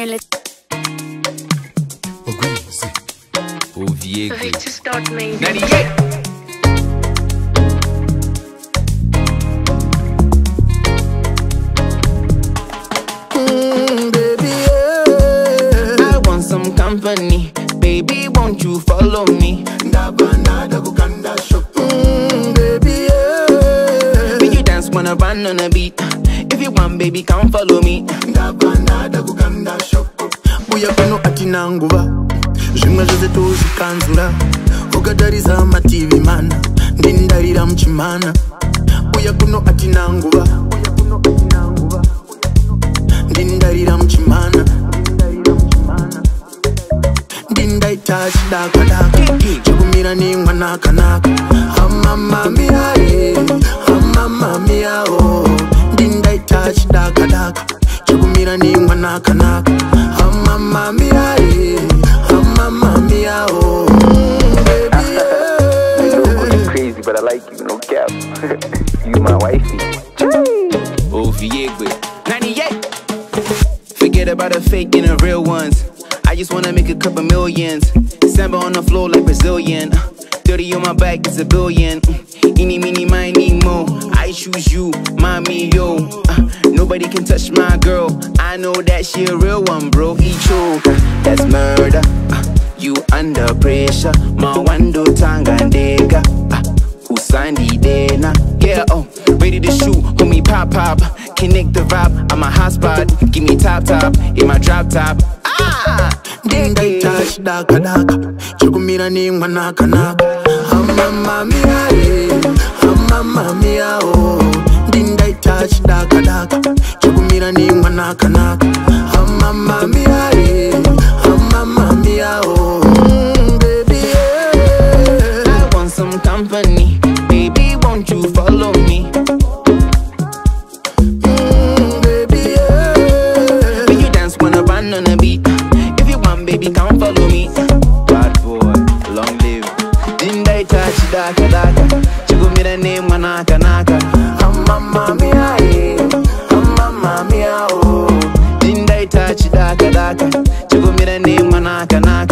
Melody. Ogwizi. Oviegbe. Riches.made. 98. Mm, baby, yeah. I want some company. Baby, won't you follow me? Ndabanda kukanda shoko. Mm, baby, yeah. Will you dance wanna run on a beat? If you want, baby, come follow me. ndabanda kukanda shoko. Buya kuno atina nguva. Zvimwe zvose tozvikanzura ukatarisa mativi mana. Ndindarira muchimana. Buya kuno atina nguva. Ndindarira muchimana. Ndindaita chidakadaka. Chekumira nemwanakanaka hamamamiae hamamamiao chekumira nemwanakanaka hamamamiae hamamamiao You're crazy, but I like you, no cap. you my wifey. Oh, Oviegbe. 98. Forget about the fake and the real ones. I just wanna make a couple millions. Samba on the floor like Brazilian. 30 on my back, it's a billion. Eeny, meeny, miny, mo. I choose you, mommy, yo. Uh, nobody can touch my girl. I know that she a real one, bro. Choke, that's murder. Uh, you under pressure. My wando tangandega. Uh, Usandi dena. Yeah, oh, ready to shoot. Homie, pop, pop. Connect the vibe. I'm a hotspot. Give me top, top. In my drop top. Ah! chidakadaka chekumira nemwanakanaka hamamamiae hamamamiao ndindaita chidakadaka hamamamiao Mm, baby, yeah. I want some company. Baby, won't you follow me? Mm, baby, yeah. When you dance, wanna run on a beat. If you want, baby, come follow me. Bad boy. Long live. Dindai touch daka daka. Chugumira name manaka naka. haka Chego mira ni manaka naka.